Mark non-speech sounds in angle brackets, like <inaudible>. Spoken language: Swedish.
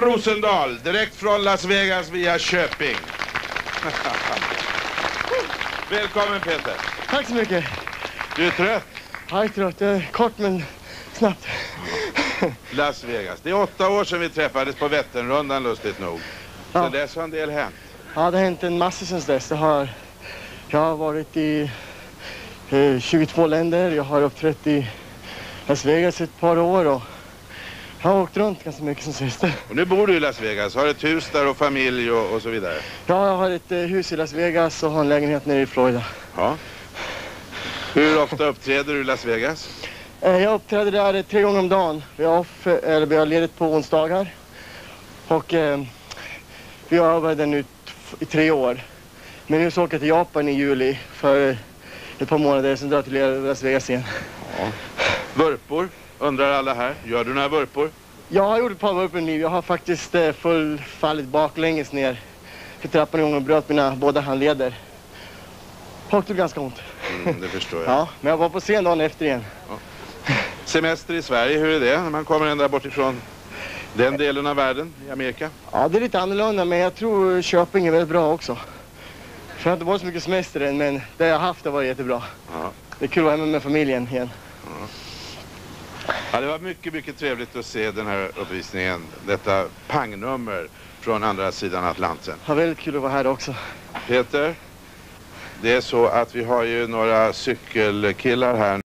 Rosendahl, direkt från Las Vegas via Köping. <laughs> Välkommen Peter. Tack så mycket. Du är trött. Jag är trött. Det är kort men snabbt. Las Vegas. Det är åtta år sedan vi träffades på Vätternrundan lustigt nog. Sen Ja. dess har en del hänt. Ja, det har hänt en massa sen dess. Det har, jag har varit i eh, 22 länder. Jag har uppträtt i Las Vegas ett par år och jag har åkt runt ganska mycket sen sist. Och nu bor du i Las Vegas, har ett hus där och familj och, och så vidare. Ja, jag har ett eh, hus i Las Vegas och har en lägenhet nere i Florida. Ja. Hur ofta uppträder du i Las Vegas? Eh, jag uppträder där eh, tre gånger om dagen. Vi har, off, eh, eller vi har ledigt på onsdagar. Och eh, vi har övat där nu i tre år. Men nu så åker jag till Japan i juli för ett par månader, sen drar jag till Las Vegas igen. Vurpor, undrar alla här. Gör du några vurpor? Jag har gjort ett par vurpor nu. Jag har faktiskt eh, fullfallit baklänges ner för trappan en gång och bröt mina båda handleder. Och det ganska ont. Mm, det förstår jag. <laughs> Ja, men jag var på scen dagen efter igen. Semester i Sverige, hur är det när man kommer ända bort ifrån den delen av världen i Amerika? Ja, det är lite annorlunda, men jag tror Köping är väldigt bra också. För jag har inte varit så mycket semester än, men det jag haft har varit jättebra. Ja. Det är kul att vara hemma med familjen igen. Ja, det var mycket, mycket trevligt att se den här uppvisningen. Detta pangnummer från andra sidan Atlanten. Var väldigt kul att vara här också. Peter, det är så att vi har ju några cykelkillar här